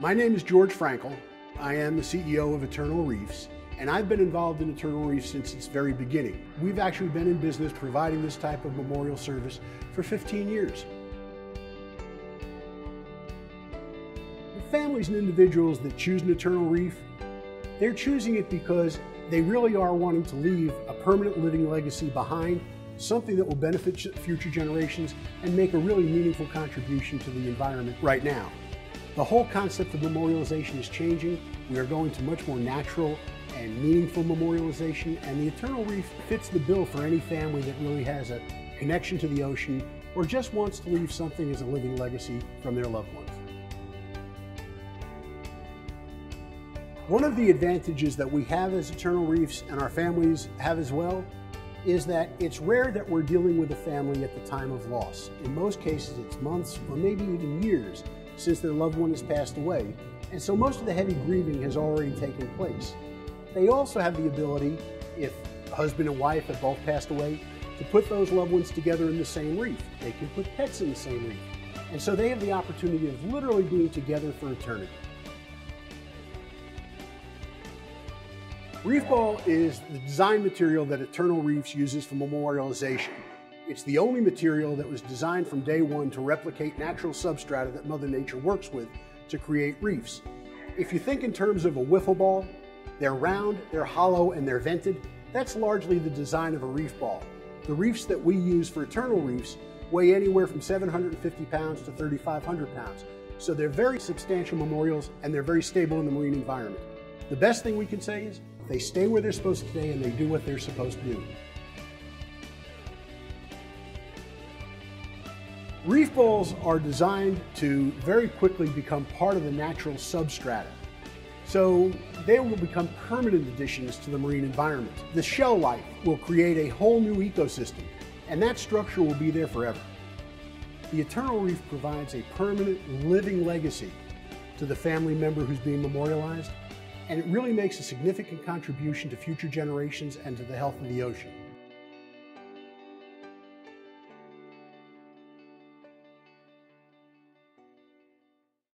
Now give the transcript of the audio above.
My name is George Frankel. I am the CEO of Eternal Reefs, and I've been involved in Eternal Reefs since its very beginning. We've actually been in business providing this type of memorial service for 15 years. The families and individuals that choose an Eternal Reef, they're choosing it because they really are wanting to leave a permanent living legacy behind, something that will benefit future generations and make a really meaningful contribution to the environment right now. The whole concept of memorialization is changing. We are going to much more natural and meaningful memorialization, and the Eternal Reef fits the bill for any family that really has a connection to the ocean or just wants to leave something as a living legacy from their loved ones. One of the advantages that we have as Eternal Reefs and our families have as well is that it's rare that we're dealing with a family at the time of loss. In most cases, it's months or maybe even years since their loved one has passed away, and so most of the heavy grieving has already taken place. They also have the ability, if husband and wife have both passed away, to put those loved ones together in the same reef. They can put pets in the same reef. And so they have the opportunity of literally being together for eternity. Reef ball is the design material that Eternal Reefs uses for memorialization. It's the only material that was designed from day one to replicate natural substrata that Mother Nature works with to create reefs. If you think in terms of a wiffle ball, they're round, they're hollow, and they're vented. That's largely the design of a reef ball. The reefs that we use for Eternal Reefs weigh anywhere from 750 pounds to 3,500 pounds. So they're very substantial memorials and they're very stable in the marine environment. The best thing we can say is they stay where they're supposed to stay and they do what they're supposed to do. Reef balls are designed to very quickly become part of the natural substrata. So they will become permanent additions to the marine environment. The shell life will create a whole new ecosystem, and that structure will be there forever. The Eternal Reef provides a permanent living legacy to the family member who's being memorialized, and it really makes a significant contribution to future generations and to the health of the ocean.